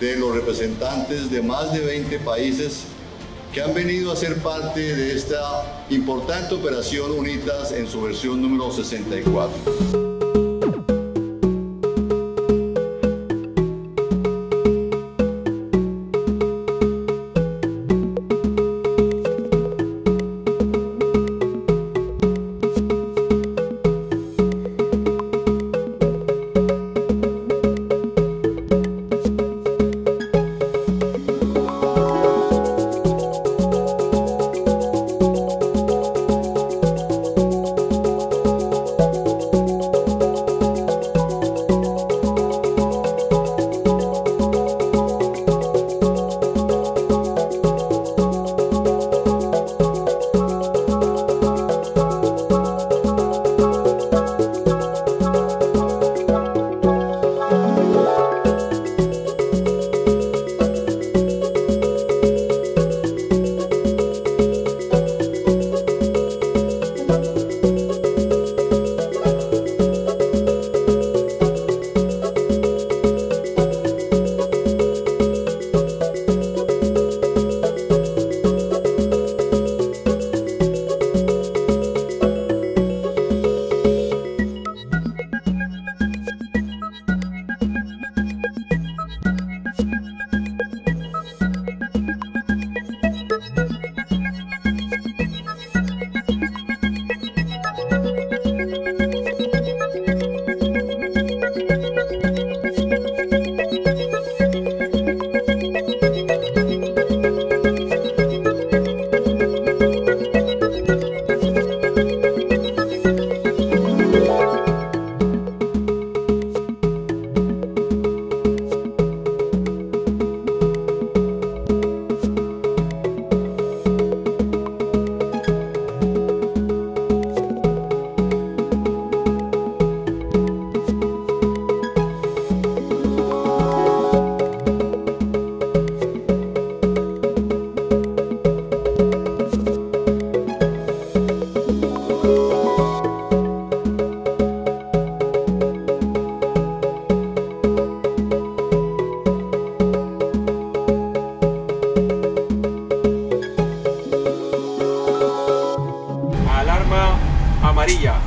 de los representantes de más de 20 países que han venido a ser parte de esta importante operación UNITAS en su versión número 64.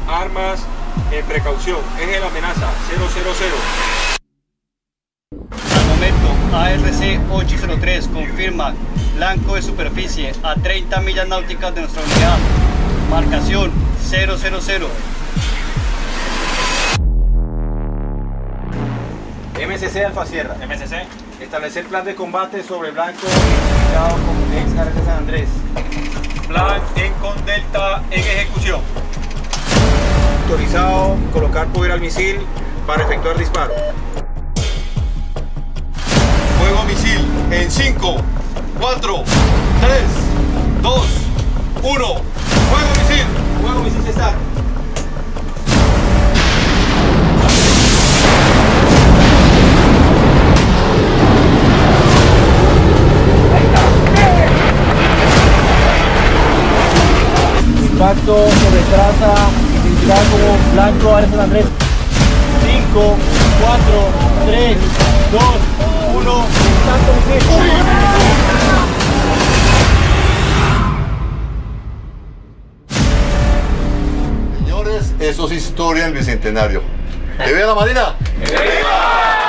Armas en precaución, es la amenaza 000. Al momento, ARC 803 confirma blanco de superficie a 30 millas náuticas de nuestra unidad. Marcación 000. MSC Alfa Sierra. MSC. Establecer plan de combate sobre blanco identificado como ex de San Andrés. Plan en con Delta en ejecución autorizado colocar poder al misil para efectuar disparo. Fuego misil en 5, 4, 3, 2, 1. Fuego misil. Fuego misil cesar. Impacto se retrasa como blanco a San Andrés. 5, 4, 3, 2, 1, Señores, eso es historia en Bicentenario. ¡Que viva la Marina! ¡Que viva!